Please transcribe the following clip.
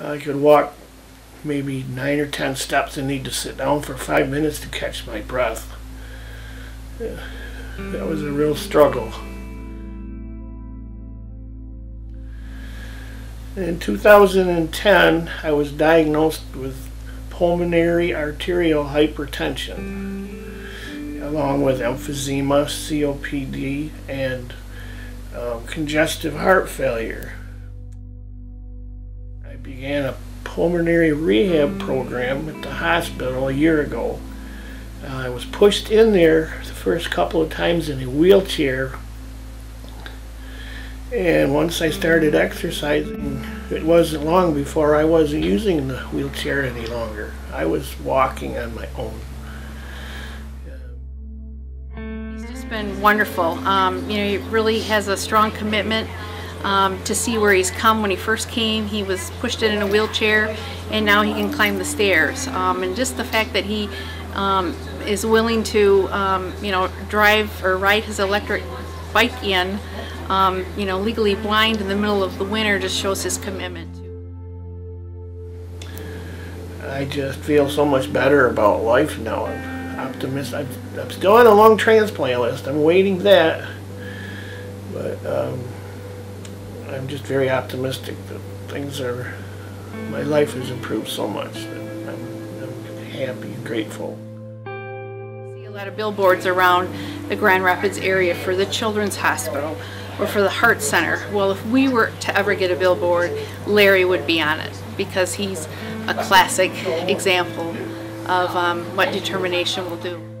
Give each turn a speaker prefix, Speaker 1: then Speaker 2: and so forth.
Speaker 1: I could walk maybe nine or ten steps and need to sit down for five minutes to catch my breath. That was a real struggle. In 2010, I was diagnosed with pulmonary arterial hypertension, along with emphysema, COPD, and um, congestive heart failure. Began a pulmonary rehab program at the hospital a year ago. Uh, I was pushed in there the first couple of times in a wheelchair. And once I started exercising, it wasn't long before I wasn't using the wheelchair any longer. I was walking on my own.
Speaker 2: He's just been wonderful. Um, you know, he really has a strong commitment um, to see where he's come. When he first came, he was pushed in a wheelchair, and now he can climb the stairs. Um, and just the fact that he um, is willing to, um, you know, drive or ride his electric bike in, um, you know, legally blind in the middle of the winter just shows his commitment.
Speaker 1: I just feel so much better about life now. I'm optimistic. I'm, still on a lung transplant list. I'm waiting that. But um, I'm just very optimistic that things are, my life has improved so much that I'm, I'm happy and grateful.
Speaker 2: see a lot of billboards around the Grand Rapids area for the Children's Hospital or for the Heart Center. Well, if we were to ever get a billboard, Larry would be on it because he's a classic example of um, what determination will do.